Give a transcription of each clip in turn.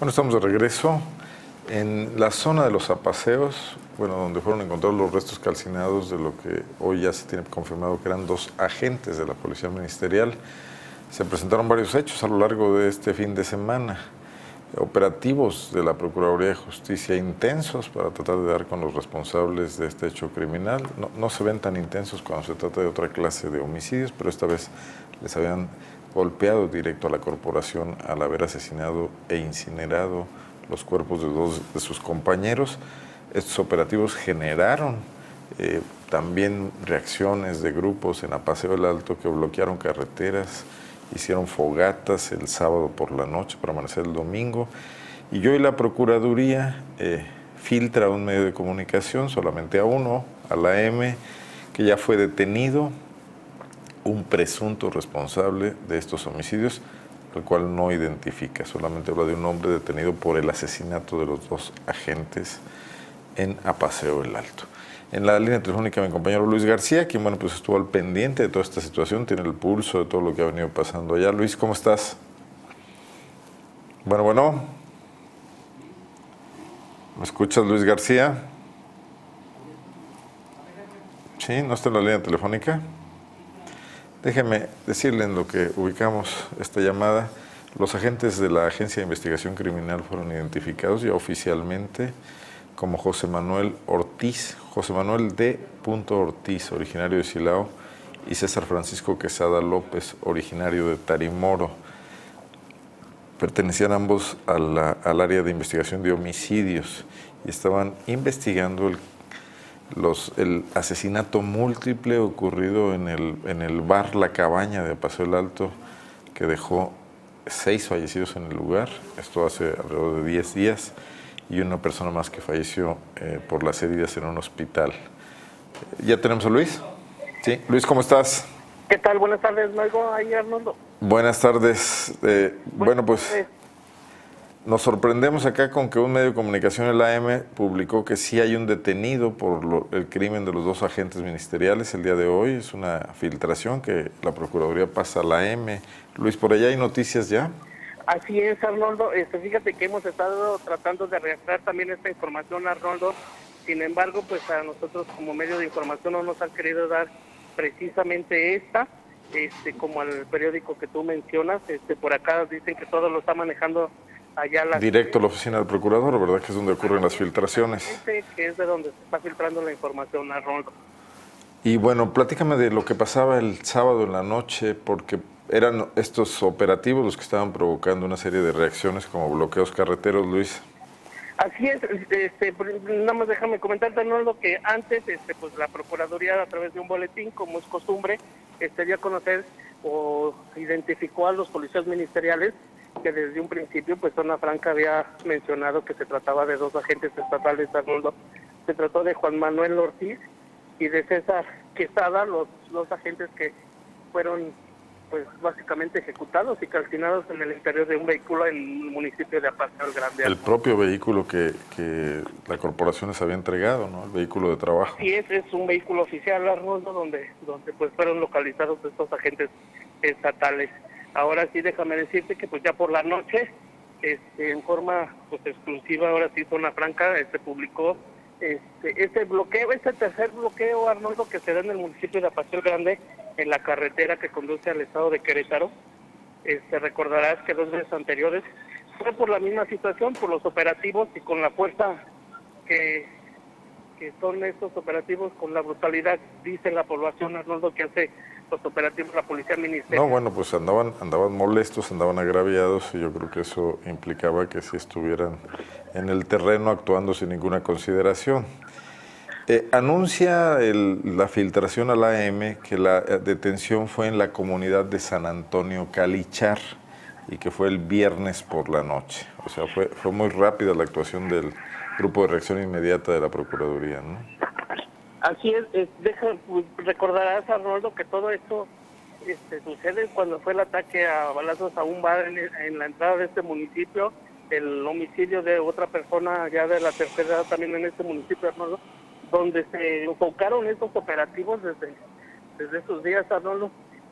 Bueno, estamos de regreso. En la zona de los apaseos, bueno, donde fueron encontrados los restos calcinados de lo que hoy ya se tiene confirmado que eran dos agentes de la Policía Ministerial, se presentaron varios hechos a lo largo de este fin de semana. Operativos de la Procuraduría de Justicia intensos para tratar de dar con los responsables de este hecho criminal. No, no se ven tan intensos cuando se trata de otra clase de homicidios, pero esta vez les habían golpeado directo a la corporación al haber asesinado e incinerado los cuerpos de dos de sus compañeros. Estos operativos generaron eh, también reacciones de grupos en Apaseo del Alto que bloquearon carreteras, hicieron fogatas el sábado por la noche para amanecer el domingo. Y hoy la Procuraduría eh, filtra un medio de comunicación, solamente a uno, a la M, que ya fue detenido un presunto responsable de estos homicidios, al cual no identifica, solamente habla de un hombre detenido por el asesinato de los dos agentes en Apaseo el Alto. En la línea telefónica mi compañero Luis García, quien bueno, pues estuvo al pendiente de toda esta situación, tiene el pulso de todo lo que ha venido pasando allá. Luis, ¿cómo estás? Bueno, bueno. ¿Me escuchas, Luis García? Sí, ¿no está en la línea telefónica? Déjeme decirle en lo que ubicamos esta llamada. Los agentes de la Agencia de Investigación Criminal fueron identificados ya oficialmente como José Manuel Ortiz, José Manuel D. Ortiz, originario de Silao, y César Francisco Quesada López, originario de Tarimoro. Pertenecían ambos al área de investigación de homicidios y estaban investigando el los, el asesinato múltiple ocurrido en el, en el bar La Cabaña de Paseo el Alto, que dejó seis fallecidos en el lugar, esto hace alrededor de 10 días, y una persona más que falleció eh, por las heridas en un hospital. ¿Ya tenemos a Luis? Sí. Luis, ¿cómo estás? ¿Qué tal? Buenas tardes, ¿me oigo ahí, Arnoldo? Buenas tardes. Eh, bueno, pues... Eh, nos sorprendemos acá con que un medio de comunicación, el AM, publicó que sí hay un detenido por el crimen de los dos agentes ministeriales el día de hoy. Es una filtración que la Procuraduría pasa a la M. Luis, ¿por allá hay noticias ya? Así es, Arnoldo. Este, fíjate que hemos estado tratando de reactivar también esta información, Arnoldo. Sin embargo, pues a nosotros como medio de información no nos han querido dar precisamente esta. Este, como al periódico que tú mencionas, este, por acá dicen que todo lo está manejando Directo a la oficina del procurador, ¿verdad? Que es donde ocurren las filtraciones. Que es de donde se está filtrando la información a Y bueno, platícame de lo que pasaba el sábado en la noche, porque eran estos operativos los que estaban provocando una serie de reacciones como bloqueos carreteros, Luis. Así es, este, nada más déjame comentarte, lo que antes este, pues la Procuraduría a través de un boletín, como es costumbre, este, dio a conocer o identificó a los policías ministeriales que desde un principio, pues Zona Franca había mencionado que se trataba de dos agentes estatales del mundo. Se trató de Juan Manuel Ortiz y de César Quesada, los dos agentes que fueron pues básicamente ejecutados y calcinados en el interior de un vehículo en el municipio de Apaseo el Grande. El propio vehículo que, que la corporación les había entregado, ¿no? El vehículo de trabajo. Sí, es, es un vehículo oficial, Arnoldo, donde, donde pues fueron localizados estos agentes estatales. Ahora sí, déjame decirte que pues ya por la noche, este, en forma pues exclusiva, ahora sí, Zona Franca, se este, publicó este, este bloqueo, este tercer bloqueo, Arnoldo, que se da en el municipio de Apaseo Grande, en la carretera que conduce al estado de Querétaro. Este, recordarás que dos veces anteriores fue por la misma situación, por los operativos y con la fuerza que, que son estos operativos, con la brutalidad, dice la población, Arnoldo, que hace los operativos la policía ministerial. No, bueno, pues andaban, andaban molestos, andaban agraviados y yo creo que eso implicaba que si estuvieran en el terreno actuando sin ninguna consideración. Eh, anuncia la filtración a la AM que la eh, detención fue en la comunidad de San Antonio Calichar y que fue el viernes por la noche. O sea, fue, fue muy rápida la actuación del grupo de reacción inmediata de la Procuraduría, ¿no? Así es, deja, pues, recordarás, Arnoldo, que todo esto este, sucede cuando fue el ataque a balazos a un bar en, la entrada de este municipio, el homicidio de otra persona ya de la tercera edad también en este municipio, Arnoldo, donde se enfocaron estos operativos desde, desde esos días, Arnoldo,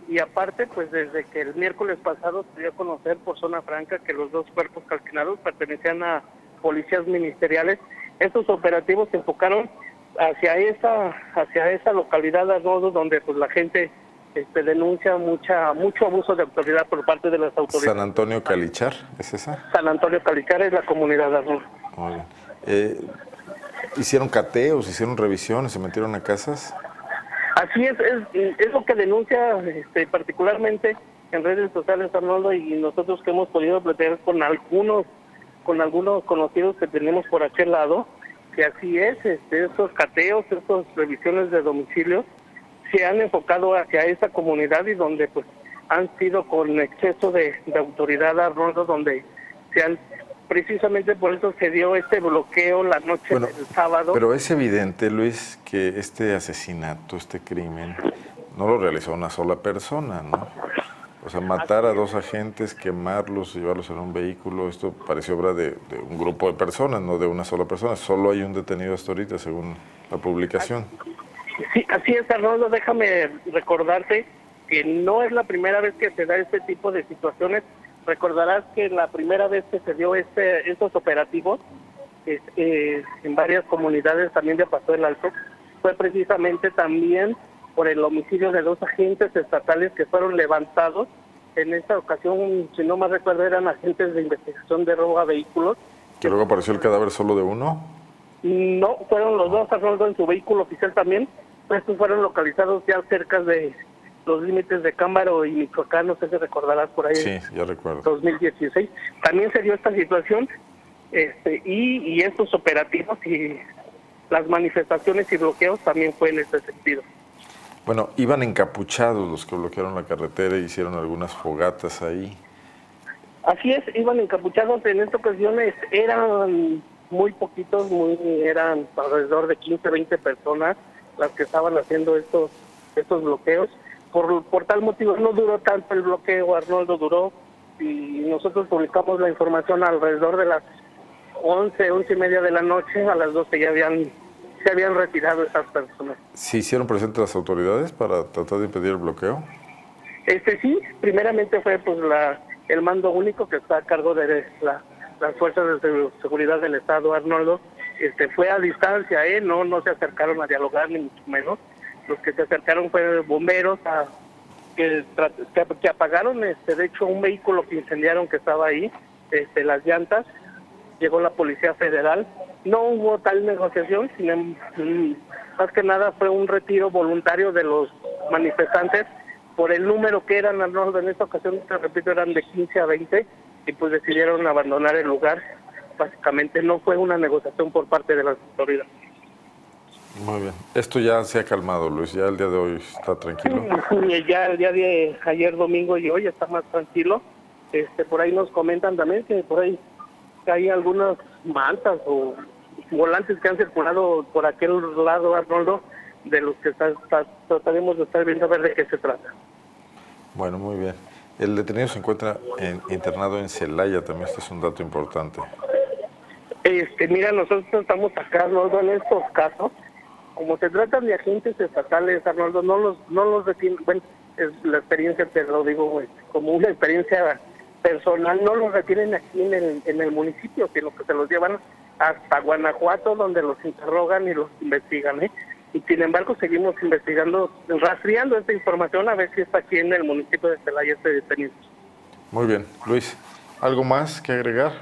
y aparte, pues desde que el miércoles pasado se dio a conocer por zona franca que los dos cuerpos calcinados pertenecían a policías ministeriales, estos operativos se enfocaron hacia esa hacia esa localidad Arnoldo donde pues la gente este, denuncia mucha mucho abuso de autoridad por parte de las autoridades. San Antonio Calichar, ¿es esa? San Antonio Calichar es la comunidad Arnoldo. Eh, ¿Hicieron cateos, hicieron revisiones, se metieron a casas? Así es, es, lo que denuncia este, particularmente en redes sociales Arnoldo y nosotros que hemos podido platicar con algunos con algunos conocidos que tenemos por aquel lado, que así es, este, estos cateos, estas revisiones de domicilio se han enfocado hacia esa comunidad y donde pues han sido con exceso de, autoridad Arnoldo, donde se han precisamente por eso se dio este bloqueo la noche del sábado. Pero es evidente, Luis, que este asesinato, este crimen, no lo realizó una sola persona, ¿no? O sea, matar a dos agentes, quemarlos, llevarlos en un vehículo, esto pareció obra de, un grupo de personas, no de una sola persona. Solo hay un detenido hasta ahorita, según la publicación. Sí, así es, Arnoldo. Déjame recordarte que no es la primera vez que se da este tipo de situaciones. Recordarás que la primera vez que se dio este, estos operativos eh, en varias comunidades también de Paso del Alto fue precisamente también por el homicidio de dos agentes estatales que fueron levantados. En esta ocasión, si no me recuerdo, eran agentes de investigación de robo a vehículos. ¿Que luego apareció el cadáver solo de uno? No, fueron los dos, Arnoldo, en su vehículo oficial también. Estos fueron localizados ya cerca de los límites de Cámbaro y Michoacán, no sé si recordarás por ahí. Sí, ya recuerdo. 2016. También se dio esta situación este, y, y estos operativos y las manifestaciones y bloqueos también fue en ese sentido. Bueno, iban encapuchados los que bloquearon la carretera y hicieron algunas fogatas ahí. Así es, iban encapuchados. En esta ocasión eran muy poquitos, muy, eran alrededor de 15, 20 personas las que estaban haciendo estos, estos bloqueos. Por, por tal motivo no duró tanto el bloqueo, Arnoldo duró y nosotros publicamos la información alrededor de las 11, 11 y media de la noche, a las 12 ya habían se habían retirado esas personas. ¿Se hicieron presentes las autoridades para tratar de impedir el bloqueo? Este sí, primeramente fue pues la el mando único que está a cargo de las fuerzas de seguridad del Estado, Arnoldo, este fue a distancia, ¿eh? no no se acercaron a dialogar ni mucho menos. Los que se acercaron fueron bomberos a, que, que, apagaron, este, de hecho, un vehículo que incendiaron que estaba ahí, este, las llantas. Llegó la Policía Federal no hubo tal negociación, sino mm, más que nada fue un retiro voluntario de los manifestantes por el número que eran, en esta ocasión, te repito, eran de 15 a 20 y pues decidieron abandonar el lugar. Básicamente no fue una negociación por parte de las autoridades. Muy bien. Esto ya se ha calmado, Luis. Ya el día de hoy está tranquilo. Ya el día de ayer domingo y hoy está más tranquilo. Este, por ahí nos comentan también que por ahí hay algunas mantas o volantes que han circulado por aquel lado, Arnoldo, de los que trataremos de estar viendo a ver de qué se trata. Bueno, muy bien. El detenido se encuentra internado en Celaya, también este es un dato importante. Este, mira, nosotros estamos acá, Arnoldo, en estos casos, como se tratan de agentes estatales, Arnoldo, no los, no los detienen, bueno, es la experiencia, te lo digo, como una experiencia personal no los retienen aquí en el, en el municipio, sino que se los llevan hasta Guanajuato, donde los interrogan y los investigan. ¿eh? Y sin embargo, seguimos investigando, rastreando esta información a ver si está aquí en el municipio de Celaya este detenido. Muy bien. Luis, ¿algo más que agregar?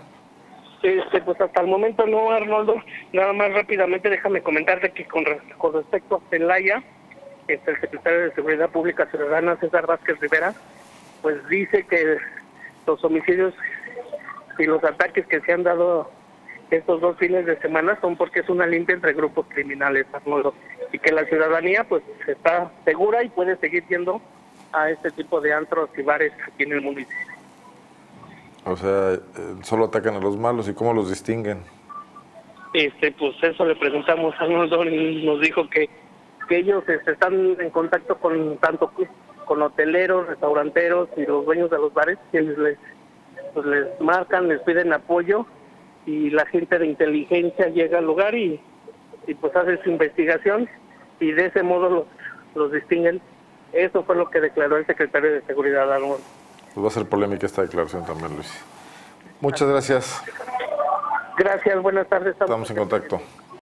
Este, pues hasta el momento no, Arnoldo. Nada más rápidamente déjame comentarte que con, con respecto a Celaya, este, el secretario de Seguridad Pública Ciudadana, César Vázquez Rivera, pues dice que los homicidios y los ataques que se han dado estos dos fines de semana son porque es una limpia entre grupos criminales, Arnoldo, y que la ciudadanía pues está segura y puede seguir yendo a este tipo de antros y bares aquí en el municipio. O sea, eh, solo atacan a los malos y cómo los distinguen. Este, pues eso le preguntamos a Arnoldo y nos dijo que, que ellos este, están en contacto con tanto con hoteleros, restauranteros y los dueños de los bares, quienes les, pues les marcan, les piden apoyo y la gente de inteligencia llega al lugar y, y pues hace su investigación y de ese modo los, los distinguen Eso fue lo que declaró el secretario de Seguridad. Pues va a ser polémica esta declaración también, Luis. Muchas gracias. Gracias, buenas tardes. Estamos en contacto.